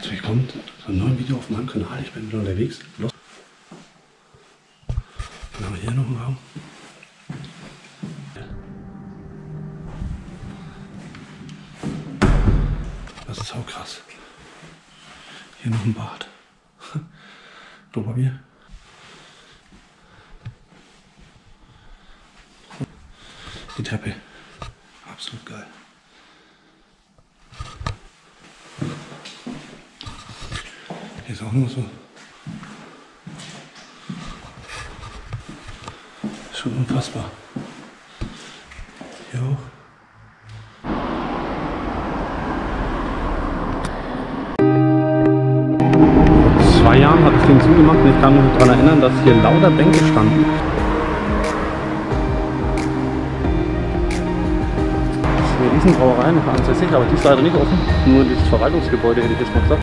herzlich willkommen zu einem neuen Video auf meinem Kanal. Ich bin wieder unterwegs. Los. Dann haben wir hier noch einen Raum. Das ist auch krass. Hier noch ein Bad. Klopapier. Die Treppe. Absolut geil. Ist auch nur so. Schon unfassbar. Hier auch. Vor zwei Jahren habe ich den zugemacht und ich kann mich daran erinnern, dass hier lauter Bänke standen. Das ist eine Riesenbrauerei, noch ansässig, aber die ist leider nicht offen. Nur dieses Verwaltungsgebäude hätte ich jetzt mal gesagt.